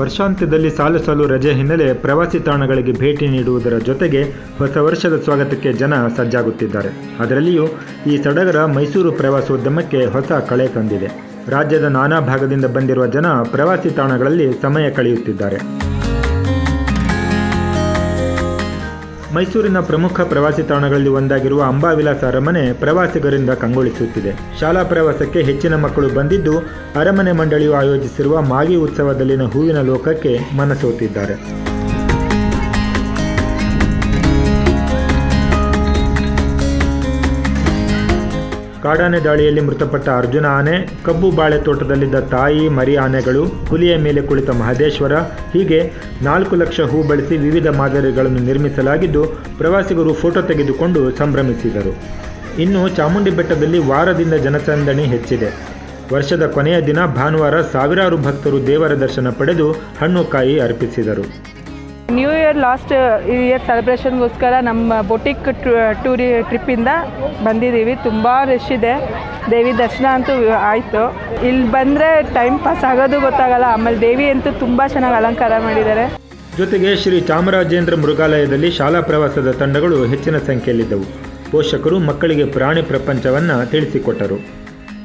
ವರ್ಷಾಂತ್ಯದಲ್ಲಿ ಸಾಲು ಸಾಲು ರಜೆ ಹಿನ್ನೆಲೆ ಪ್ರವಾಸಿ ತಾಣಗಳಿಗೆ ಭೇಟಿ ನೀಡುವುದರ ಜೊತೆಗೆ ಹೊಸ ವರ್ಷದ ಸ್ವಾಗತಕ್ಕೆ ಜನ ಸಜ್ಜಾಗುತ್ತಿದ್ದಾರೆ. ಅದರಲ್ಲಿಯೂ ಈ ಸಡಗರ ಮೈಸೂರು ಪ್ರವಾಸೋದ್ಯಮಕ್ಕೆ ಹೊಸ ಕಳೆ ತಂದಿದೆ. ರಾಜ್ಯದ ನಾನಾ ಭಾಗದಿಂದ ಬಂದಿರುವ ಜನ ಪ್ರವಾಸಿ ತಾಣಗಳಲ್ಲಿ ಸಮಯ ಕಳೆಯುತ್ತಿದ್ದಾರೆ. ಮೈಸೂರಿನ ಪ್ರಮುಖ ಪ್ರವಾಸಿ ತಾಣಗಳಲ್ಲಿ ಒಂದಾಗಿರುವ ಅಂಬಾವಿಲಾಸ ಅರಮನೆ ಪ್ರವಾಸಿಗರಿಂದ ಕಂಗೊಳಿಸುತ್ತಿದೆ. ಶಾಲಾ ಪ್ರವಾಸಕ್ಕೆ ಹೆಚ್ಚಿನ ಮಕ್ಕಳು ಬಂದಿದ್ದು, ಅರಮನೆ ಮಂಡಳಿಯು ಆಯೋಜಿಸಿರುವ ಮಾಗಿ ಉತ್ಸವದಲ್ಲಿನ ಹೂವಿನ ಲೋಕಕ್ಕೆ ಮನಸೋತಿದ್ದಾರೆ. ಕಾಡಾನೆ ದಾಳಿಯಲ್ಲಿ ಮೃತಪಟ್ಟ ಅರ್ಜುನ ಆನೆ, ಕಬ್ಬು ಬಾಳೆ ತೋಟದಲ್ಲಿದ್ದ ತಾಯಿ, ಮರಿ ಆನೆಗಳು, ಹುಲಿಯ ಮೇಲೆ ಕುಳಿತ ಮಹದೇಶ್ವರ, ಹೀಗೆ ನಾಲ್ಕು ಲಕ್ಷ ಹೂ ಬಳಸಿ ವಿವಿಧ ಮಾದರಿಗಳನ್ನು ನಿರ್ಮಿಸಲಾಗಿದ್ದು, ಪ್ರವಾಸಿಗರು ಫೋಟೋ ತೆಗೆದುಕೊಂಡು ಸಂಭ್ರಮಿಸಿದರು. ಇನ್ನು ಚಾಮುಂಡಿ ಬೆಟ್ಟದಲ್ಲಿ ವಾರದಿಂದ ಜನಸಂದಣಿ ಹೆಚ್ಚಿದೆ. ವರ್ಷದ ಕೊನೆಯ ದಿನ ಭಾನುವಾರ ಸಾವಿರಾರು ಭಕ್ತರು ದೇವರ ದರ್ಶನ ಪಡೆದು ಹಣ್ಣು ಕಾಯಿ ಅರ್ಪಿಸಿದರು. ನ್ಯೂ ಇಯರ್ ಲಾಸ್ಟ್ ಇಯರ್ ಸೆಲೆಬ್ರೇಷನ್ಗೋಸ್ಕರ ನಮ್ಮ ಬೊಟಿಕ್ ಟೂರಿ ಟ್ರಿಪ್ಪಿಂದ ಬಂದಿದ್ದೀವಿ. ತುಂಬ ರಶ್ ಇದೆ. ದೇವಿ ದರ್ಶನ ಅಂತೂ ಆಯಿತು. ಇಲ್ಲಿ ಬಂದರೆ ಟೈಮ್ ಪಾಸ್ ಆಗೋದು ಗೊತ್ತಾಗಲ್ಲ. ಆಮೇಲೆ ದೇವಿ ಅಂತೂ ತುಂಬ ಚೆನ್ನಾಗಿ ಅಲಂಕಾರ ಮಾಡಿದ್ದಾರೆ. ಜೊತೆಗೆ ಶ್ರೀ ಚಾಮರಾಜೇಂದ್ರ ಮೃಗಾಲಯದಲ್ಲಿ ಶಾಲಾ ಪ್ರವಾಸದ ತಂಡಗಳು ಹೆಚ್ಚಿನ ಸಂಖ್ಯೆಯಲ್ಲಿದ್ದವು. ಪೋಷಕರು ಮಕ್ಕಳಿಗೆ ಪ್ರಾಣಿ ಪ್ರಪಂಚವನ್ನು ತಿಳಿಸಿಕೊಟ್ಟರು.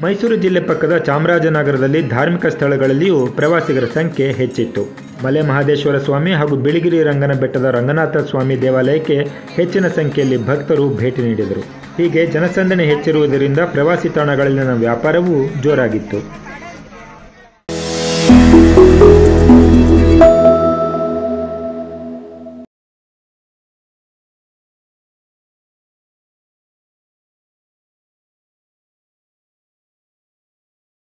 ಮೈಸೂರು ಜಿಲ್ಲೆ ಪಕ್ಕದ ಚಾಮರಾಜನಗರದಲ್ಲಿ ಧಾರ್ಮಿಕ ಸ್ಥಳಗಳಲ್ಲಿಯೂ ಪ್ರವಾಸಿಗರ ಸಂಖ್ಯೆ ಹೆಚ್ಚಿತ್ತು. ಮಲೆ ಮಹದೇಶ್ವರ ಸ್ವಾಮಿ ಹಾಗೂ ಬಿಳಿಗಿರಿ ರಂಗನ ಬೆಟ್ಟದ ರಂಗನಾಥ ಸ್ವಾಮಿ ದೇವಾಲಯಕ್ಕೆ ಹೆಚ್ಚಿನ ಸಂಖ್ಯೆಯಲ್ಲಿ ಭಕ್ತರು ಭೇಟಿ ನೀಡಿದರು. ಹೀಗೆ ಜನಸಂದಣಿ ಹೆಚ್ಚಿರುವುದರಿಂದ ಪ್ರವಾಸಿ ತಾಣಗಳಲ್ಲಿನ ವ್ಯಾಪಾರವೂ ಜೋರಾಗಿತ್ತು.